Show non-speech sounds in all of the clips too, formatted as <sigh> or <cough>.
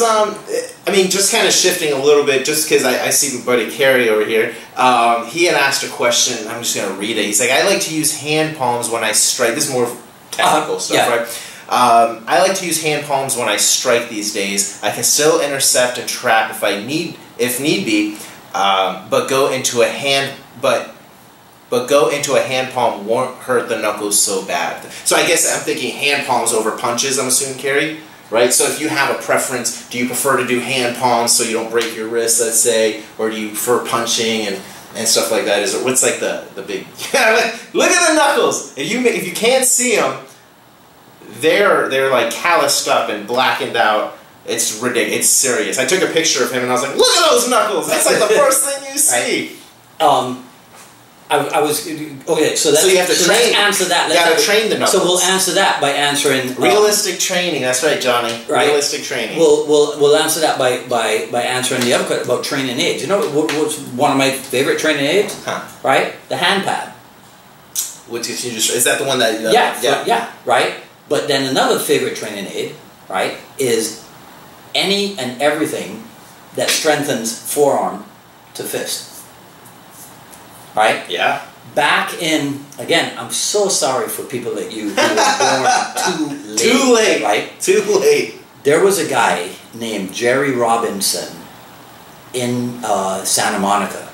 Um, I mean, just kind of shifting a little bit, just because I, I, see my buddy Kerry over here. Um, he had asked a question. I'm just gonna read it. He's like, I like to use hand palms when I strike. This is more technical uh, stuff, yeah. right? Um, I like to use hand palms when I strike these days. I can still intercept and trap if I need, if need be, um, but go into a hand, but but go into a hand palm won't hurt the knuckles so bad. So I guess I'm thinking hand palms over punches. I'm assuming, Kerry right? So if you have a preference, do you prefer to do hand palms so you don't break your wrist, let's say, or do you prefer punching and, and stuff like that? Is it, what's like the the big? <laughs> look at the knuckles. If you if you can't see them, they're they're like calloused up and blackened out. It's ridiculous. It's serious. I took a picture of him and I was like, look at those knuckles. That's like the <laughs> first thing you see. Right. Um, I, I, was okay. So, so you have to so train. Answer that. Let's to train the knuckles. So we'll answer that by answering um, realistic training. That's right, Johnny. Right? Realistic training. We'll, we'll we'll answer that by by by answering the other question about training aids. You know what, what's one of my favorite training aids? Huh. Right, the hand pad. Which is you just is that the one that? Uh, yeah, yeah, yeah. Right. But then another favorite training aid, right, is any and everything that strengthens forearm to fist right? Yeah. Back in again, I'm so sorry for people that you who were born <laughs> too late. Too late, right? Too late. There was a guy named Jerry Robinson in uh, Santa Monica.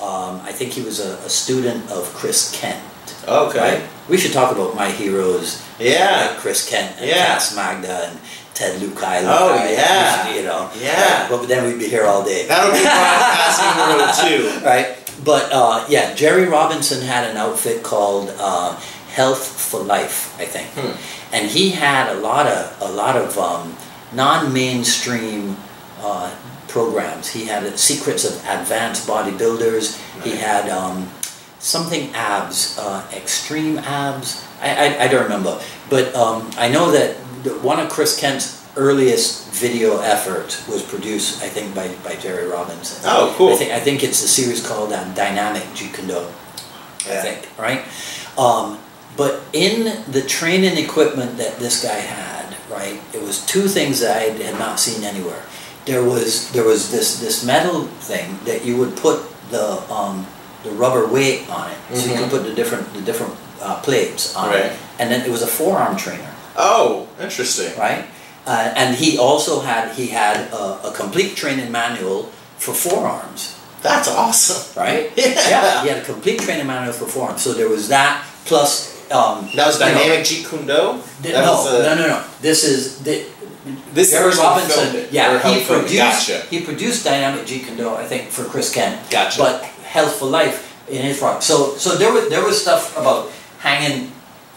Um, I think he was a, a, student of Chris Kent. Okay. Right? We should talk about my heroes. Yeah. Like Chris Kent and yeah. Cass Magda and Ted Lucaylucay. Oh yeah. You know. Yeah. But then we'd be here all day. That would be podcasting too. <laughs> Right. But uh, yeah, Jerry Robinson had an outfit called uh, Health for Life, I think, hmm. and he had a lot of a lot of um, non-mainstream uh, programs. He had Secrets of Advanced Bodybuilders. Right. He had um, something abs, uh, extreme abs. I, I, I, don't remember, but um, I know that one of Chris Kent's earliest video effort was produced, I think, by, by Jerry Robinson. Oh, cool. I think, I think it's a series called um, Dynamic Jeet Kune Do, I think, right? Um, but in the training equipment that this guy had, right, it was two things that I had not seen anywhere. There was there was this this metal thing that you would put the um, the rubber weight on it, so mm -hmm. you could mm-hmm. put the different the different uh, plates on right. it, and then it was a forearm trainer. Oh, interesting. Right uh, and he also had he had a, a, complete training manual for forearms. That's awesome, right? <laughs> Yeah. yeah, he had a complete training manual for forearms. So there was that plus. Um, that was dynamic Jeet Kune Do. no, no, no, no. This is the, this Gary Robinson. Yeah, he produced gotcha. he produced dynamic Jeet Kune Do. I think for Chris Kent. Gotcha. But Health for Life in his rock. So so there was there was stuff about hanging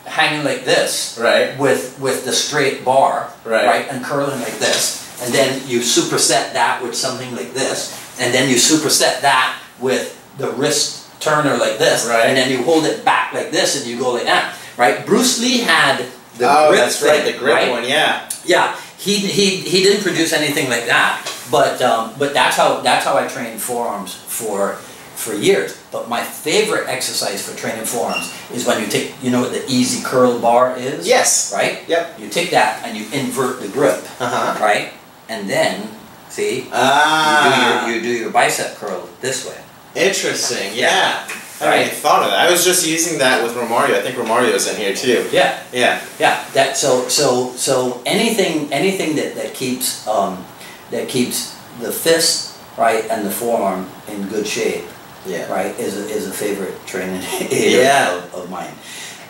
hanging like this, right? With with the straight bar, right? right? And curling like this, and then you superset that with something like this, and then you superset that with the wrist turner like this, right? And then you hold it back like this, and you go like that, right? Bruce Lee had the oh, grip that's right, thing, the grip right? one, yeah, yeah. He, he, he didn't produce anything like that, but um, but that's how that's how I trained forearms for for years. But my favorite exercise for training forearms is when you take, you know what the EZ curl bar is? Yes. Right? Yep. You take that and you invert the grip. Uh-huh. Right? And then, see? Ah. You do, your, you do your bicep curl this way. Interesting, yeah. I right. hadn't thought of that. I was just using that with Romario. I think Romario's in here too. Yeah. Yeah. Yeah. That so so so anything anything that, that keeps um, that keeps the fist right and the forearm in good shape yeah. right, is a, is a favorite training <laughs> area yeah. of, of mine.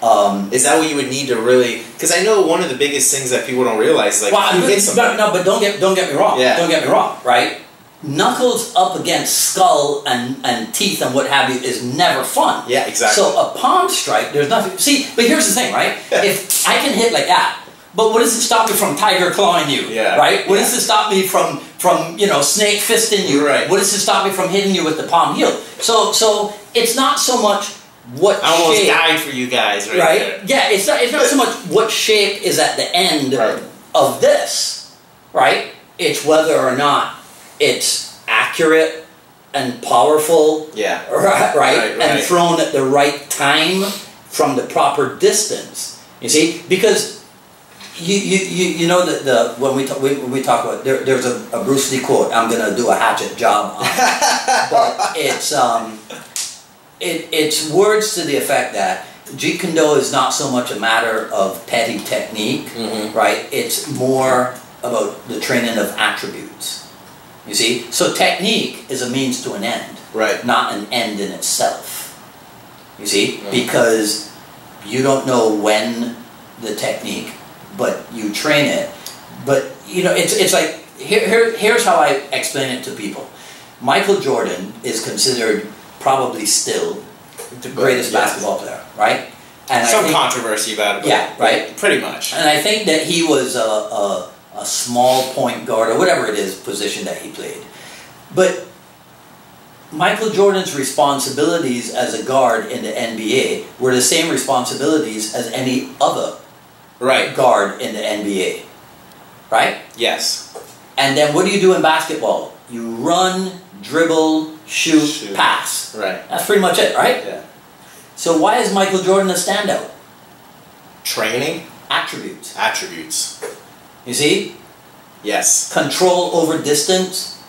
Um, is that what you would need to really? Because I know one of the biggest things that people don't realize, like, well, but, no, but don't get don't get me wrong. Yeah. Don't get me wrong. Right, knuckles up against skull and, and teeth and what have you is never fun. Yeah, exactly. So a palm strike, there's nothing. See, but here's the thing, right? if I can hit like that, but what does it stop me from tiger clawing you? Yeah. Right? What yeah. does it stop me from from you know snake fisting you? Right. What does it stop me from hitting you with the palm heel? So so it's not so much what I almost shape, died for you guys, right? Right? There. Yeah. It's not it's not so much what shape is at the end right. of this, right? It's whether or not it's accurate and powerful. Yeah. <laughs> Right. right, and right. thrown at the right time from the proper distance. You see, because You, you, you, you know that the when we talk, we, we talk about there, there's a, a Bruce Lee quote I'm gonna do a hatchet job on, <laughs> but it's um, it, it's words to the effect that Jeet Kune Do is not so much a matter of petty technique, Mhm. right? It's more about the training of attributes. You see, so technique is a means to an end Right. not an end in itself. You see? Mm. Because you don't know when the technique, but you train it. But you know, it's it's like here, here here's how I explain it to people. Michael Jordan is considered probably still the greatest Yes. basketball player, right? And Some I think, controversy about it. but- Yeah, right. Pretty much. and I think that he was a, a, a small point guard or whatever it is position that he played. But Michael Jordan's responsibilities as a guard in the NBA were the same responsibilities as any other Right. guard in the NBA. Right? Yes. And then what do you do in basketball? You run, dribble, shoot, Shoot. pass. Right. That's pretty much it, right? Yeah. So why is Michael Jordan a standout? Training Attributes. attributes. You see? Yes. control over distance,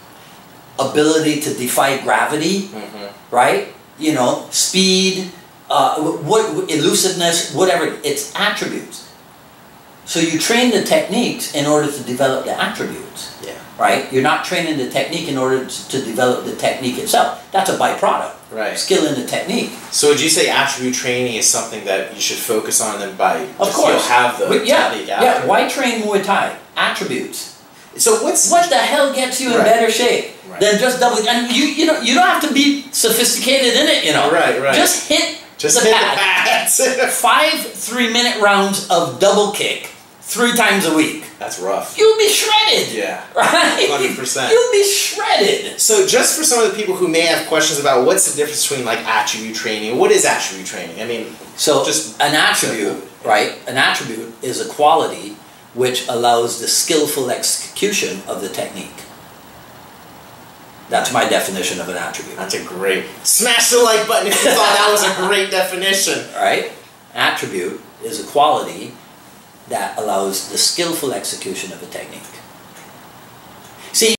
ability to defy gravity, hmm right? You know, speed, uh, what elusiveness, whatever. It's attributes. So you train the techniques in order to develop the attributes, Yeah. right? You're not training the technique in order to to develop the technique itself. That's a byproduct. Right. Skill in the technique. So would you say attribute training is something that you should focus on and by Of course. have the But yeah, technique yeah. Why train Muay Thai? Attributes. So what's What the hell gets you in Right. better shape Right. than just double? And you you know you don't have to be sophisticated in it. You know, Right, right. Just hit just the hit the pads? <laughs> Five three minute rounds of double kick three times a week. That's rough. You'll be shredded. Yeah. Right. 100%. You'll be shredded. So just for some of the people who may have questions about what's the difference between like attribute training, what is attribute training? I mean, So Just an attribute, right? An attribute is a quality which allows the skillful execution of the technique. That's my definition of an attribute. that's a great smash the like button if you thought that was a great definition. right? Attribute is a quality that allows the skillful execution of a technique.